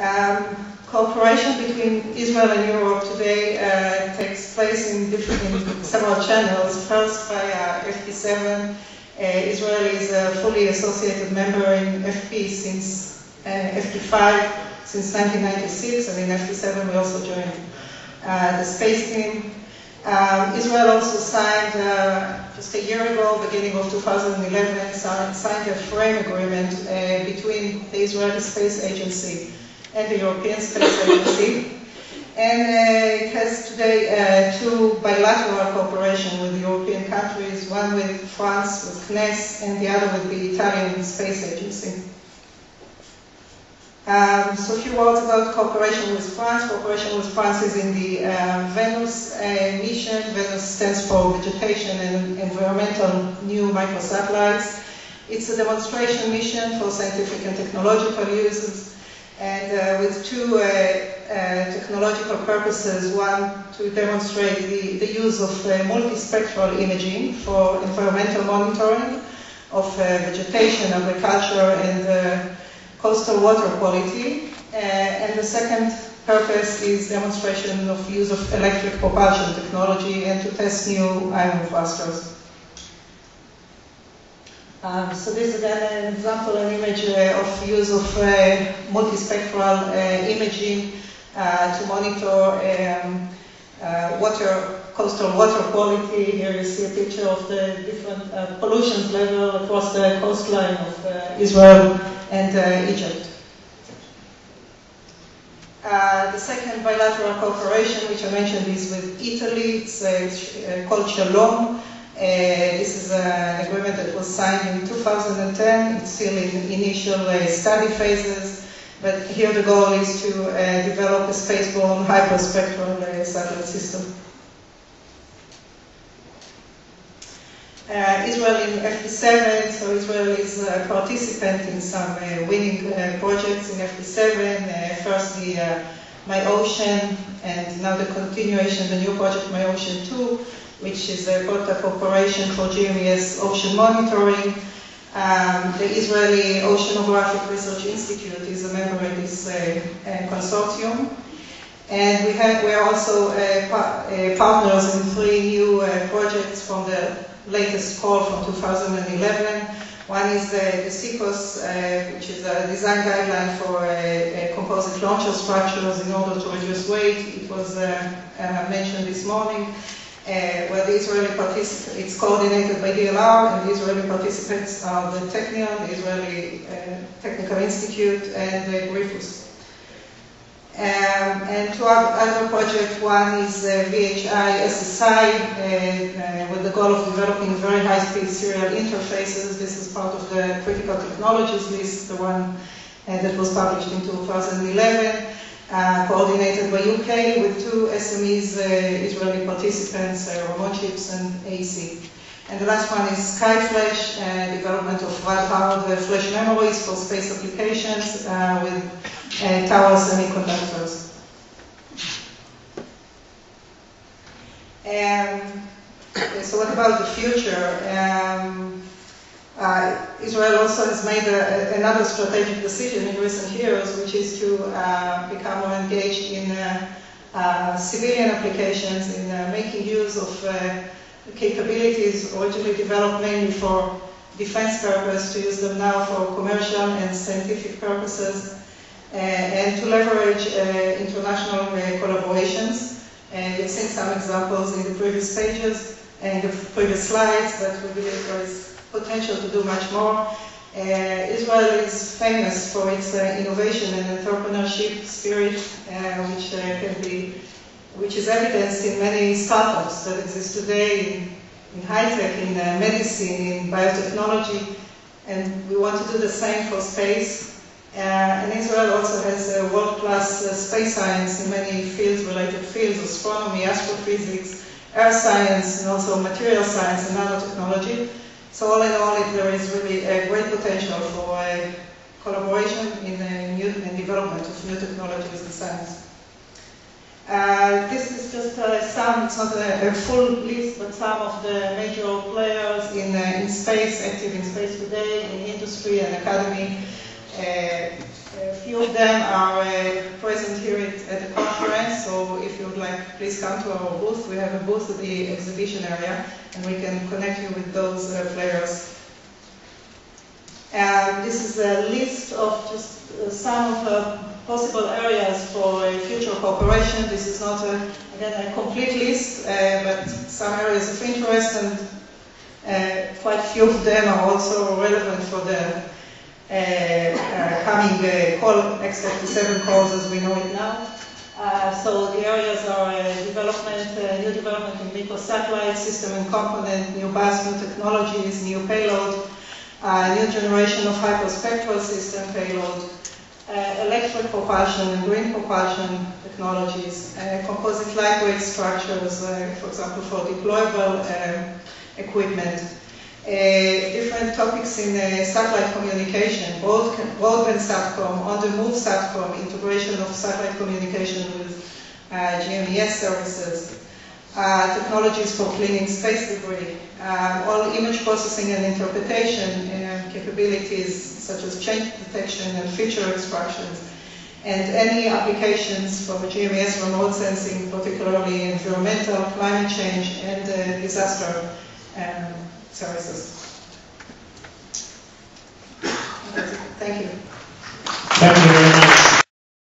Um, cooperation between Israel and Europe today uh, takes place in, different, in several channels. First, via FP7. Uh, Israel is a fully associated member in FP since uh, FP5 since 1996, and in FP7 we also joined uh, the space team. Um, Israel also signed uh, just a year ago, beginning of 2011, signed a frame agreement uh, between the Israeli Space Agency and the European Space Agency. And uh, it has today uh, two bilateral cooperation with European countries, one with France, with CNES, and the other with the Italian Space Agency. Um, so a few words about cooperation with France. Cooperation with France is in the uh, Venus uh, mission. Venus stands for Vegetation and Environmental New Microsatellites. It's a demonstration mission for scientific and technological uses and uh, with two uh, uh, technological purposes. One, to demonstrate the, the use of multispectral imaging for environmental monitoring of vegetation, agriculture, and coastal water quality. and the second purpose is demonstration of use of electric propulsion technology and to test new ion thrusters. Um, so this is an example, an image uh, of use of uh, multispectral uh, imaging uh, to monitor um, uh, water, coastal water quality. Here you see a picture of the different uh, pollution level across the coastline of Israel and Egypt. the second bilateral cooperation, which I mentioned, is with Italy. It's called Shalom. Uh, this is an agreement that was signed in 2010. It's still in initial uh, study phases, but here the goal is to uh, develop a spaceborne hyperspectral satellite system. Uh, Israel in FP7, so Israel is a participant in some uh, winning uh, projects in FP7. first the My Ocean, and now the continuation, of the new project My Ocean 2 which is a Porta Corporation for GMES ocean monitoring. Um, the Israeli Oceanographic Research Institute is a member of this uh, uh, consortium. And we, have, we are also uh, pa uh, partners in three new uh, projects from the latest call from 2011. One is the, DESICOS, which is a design guideline for composite launcher structures in order to reduce weight. It was mentioned this morning where the Israeli participants, it's coordinated by DLR, and the Israeli participants are the Technion, the Israeli uh, Technical Institute, and the Griffiths. Um, and two other projects, one is uh, VHI SSI, uh, with the goal of developing very high-speed serial interfaces. This is part of the critical technologies list, the one uh, that was published in 2011 uh, coordinated by UK with two SMEs, uh, Israeli participants, uh, Ramon Chips and AC. And the last one is SkyFlash, uh, development of hard flash memories for space applications uh, with uh, Tower semiconductors. Um, so what about the future? Um, uh, Israel also has made a, another strategic decision in recent years, which is to uh, become more engaged in uh, uh civilian applications, in uh, making use of capabilities originally developed mainly for defense purpose, to use them now for commercial and scientific purposes, and to leverage international collaborations. And you've seen some examples in the previous pages and the previous slides, but we believe there is potential to do much more. Uh, Israel is famous for its uh, innovation and entrepreneurship spirit, uh, which uh, can be, which is evidenced in many startups that exist today in, in high tech, in uh, medicine, in biotechnology, and we want to do the same for space. Uh, and Israel also has world-class space science in many fields, related fields, astronomy, astrophysics, earth science, and also material science and nanotechnology. So all in all, there is really a great potential for collaboration in the new in development of new technologies and science. Uh, this is just uh, some, it's not a, a, full list, but some of the major players in, uh, in space, active in space today, in industry and academy. A few of them are uh, present here at, at the conference, so if you would like, please come to our booth. We have a booth at the exhibition area, and we can connect you with those uh, players. And this is a list of just uh, some of the possible areas for future cooperation. This is not, a, again, a complete list, uh, but some areas of interest, and uh, quite few of them are also relevant for the uh, uh, coming uh, call, X57 calls as we know it now. Uh, so the areas are uh, development, uh, new development in microsatellite system and component, new bus, new technologies, new payload, uh, new generation of hyperspectral system payload, uh, electric propulsion and green propulsion technologies, uh, composite lightweight structures, uh, for example, for deployable uh, equipment, uh, different topics in uh, satellite communication, broad, broadband SATCOM, on-the-move SATCOM, integration of satellite communication with uh, GMES services, uh, technologies for cleaning space debris, um, all image processing and interpretation uh, capabilities such as change detection and feature extractions, and any applications for GMES remote sensing, particularly environmental, climate change, and uh, disaster um, services. Thank you.